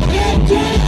Yeah, yeah.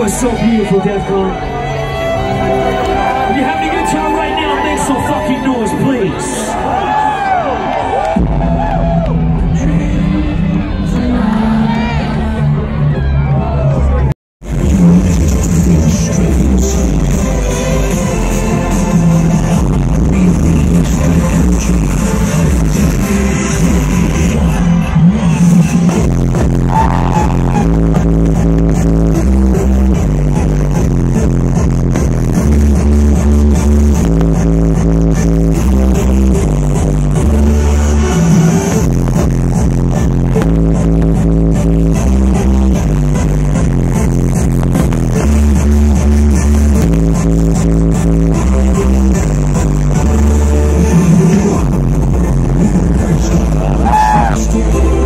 were so beautiful, Defqon. If you're having a good time right now, make some fucking noise, please. Gospel.